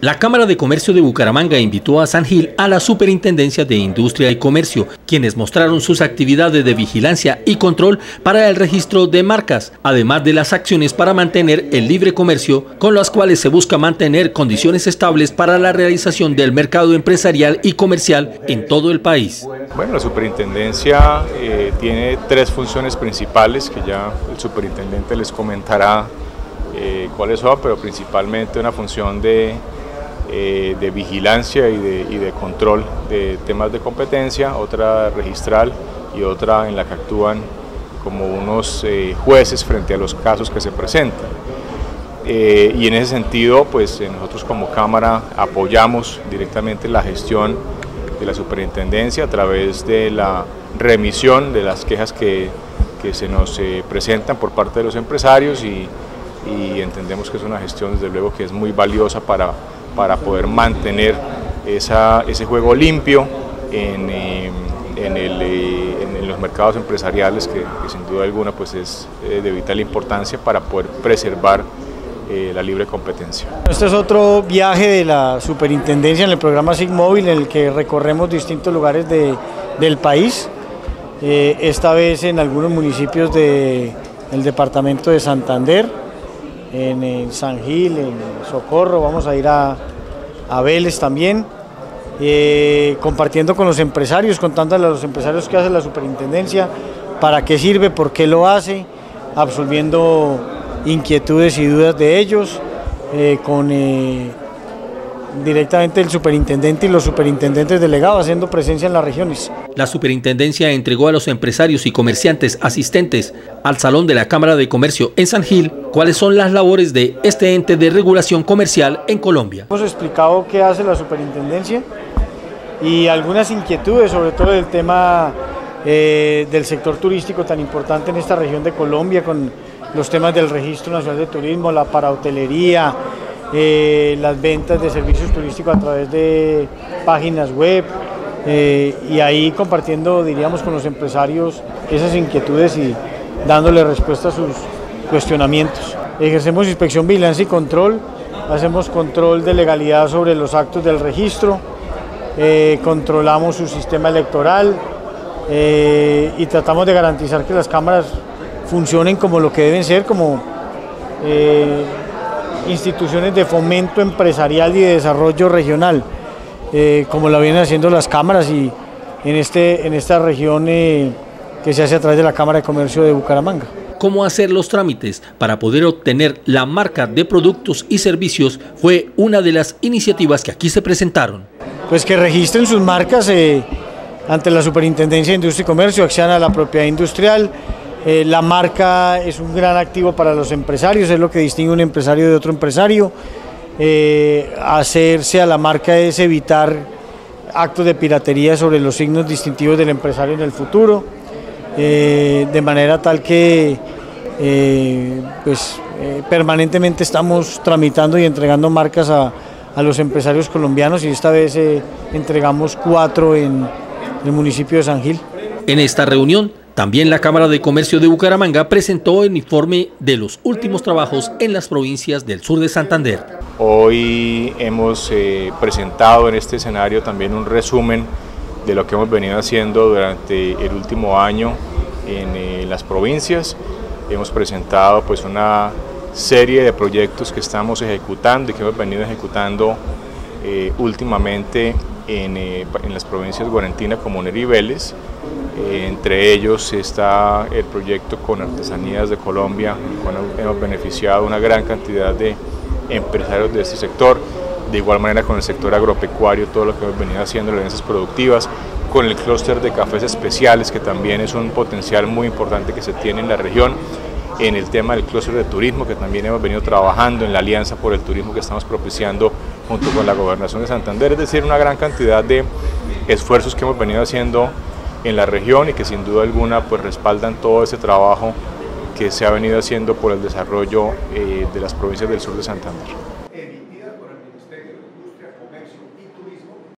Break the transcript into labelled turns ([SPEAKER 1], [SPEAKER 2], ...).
[SPEAKER 1] La Cámara de Comercio de Bucaramanga invitó a San Gil a la Superintendencia de Industria y Comercio, quienes mostraron sus actividades de vigilancia y control para el registro de marcas, además de las acciones para mantener el libre comercio, con las cuales se busca mantener condiciones estables para la realización del mercado empresarial y comercial en todo el país.
[SPEAKER 2] Bueno, la superintendencia eh, tiene tres funciones principales que ya el superintendente les comentará eh, cuáles son, pero principalmente una función de eh, de vigilancia y de, control de temas de competencia, otra registral y otra en la que actúan como unos eh, jueces frente a los casos que se presentan. Eh, y en ese sentido, pues nosotros como Cámara apoyamos directamente la gestión de la superintendencia a través de la remisión de las quejas que, se nos presentan por parte de los empresarios y, y entendemos que es una gestión desde luego que es muy valiosa para para poder mantener ese juego limpio en, eh, eh, los mercados empresariales que, sin duda alguna pues es eh, de vital importancia para poder preservar la libre competencia.
[SPEAKER 3] Este es otro viaje de la superintendencia en el programa SIGMóvil en el que recorremos distintos lugares del país, esta vez en algunos municipios del departamento de Santander, en, San Gil, en Socorro, vamos a ir a, Vélez también, eh, compartiendo con los empresarios, contándole a los empresarios qué hace la superintendencia, para qué sirve, por qué lo hace, absolviendo inquietudes y dudas de ellos, eh, con eh, directamente el superintendente y los superintendentes delegados haciendo presencia en las regiones.
[SPEAKER 1] La superintendencia entregó a los empresarios y comerciantes asistentes al Salón de la Cámara de Comercio en San Gil cuáles son las labores de este ente de regulación comercial en Colombia.
[SPEAKER 3] Hemos explicado qué hace la superintendencia y algunas inquietudes, sobre todo el tema eh, del sector turístico tan importante en esta región de Colombia, con los temas del Registro Nacional de Turismo, la parahotelería, eh, las ventas de servicios turísticos a través de páginas web eh, y ahí compartiendo, diríamos, con los empresarios esas inquietudes y dándole respuesta a sus cuestionamientos. Ejercemos inspección, vigilancia y control, hacemos control de legalidad sobre los actos del registro, eh, controlamos su sistema electoral y tratamos de garantizar que las cámaras funcionen como lo que deben ser, como instituciones de fomento empresarial y de desarrollo regional, eh, como lo vienen haciendo las cámaras y en, este, en esta región eh, que se hace a través de la Cámara de Comercio de Bucaramanga.
[SPEAKER 1] Cómo hacer los trámites para poder obtener la marca de productos y servicios fue una de las iniciativas que aquí se presentaron.
[SPEAKER 3] Pues que registren sus marcas eh, ante la Superintendencia de Industria y Comercio, accedan a la propiedad industrial, eh, la marca es un gran activo para los empresarios, es lo que distingue un empresario de otro empresario. Eh, hacerse a la marca es evitar actos de piratería sobre los signos distintivos del empresario en el futuro, eh, de manera tal que pues, permanentemente estamos tramitando y entregando marcas a, a los empresarios colombianos y esta vez entregamos cuatro en el municipio de San Gil.
[SPEAKER 1] En esta reunión también la Cámara de Comercio de Bucaramanga presentó el informe de los últimos trabajos en las provincias del sur de Santander.
[SPEAKER 2] Hoy hemos eh, presentado en este escenario también un resumen de lo que hemos venido haciendo durante el último año en eh, las provincias. Hemos presentado pues una serie de proyectos que estamos ejecutando y que hemos venido ejecutando eh, últimamente en, en, las provincias Guarentina, Comunera y. Eh, entre ellos está el proyecto con Artesanías de Colombia, en hemos beneficiado una gran cantidad de empresarios de este sector, de igual manera con el sector agropecuario, todo lo que hemos venido haciendo, las alianzas productivas, con el clúster de cafés especiales, que también es un potencial muy importante que se tiene en la región, en el tema del clúster de turismo, que también hemos venido trabajando en la alianza por el turismo que estamos propiciando junto con la gobernación de Santander, es decir, una gran cantidad de esfuerzos que hemos venido haciendo en la región y que sin duda alguna pues respaldan todo ese trabajo que se ha venido haciendo por el desarrollo eh, de las provincias del sur de Santander.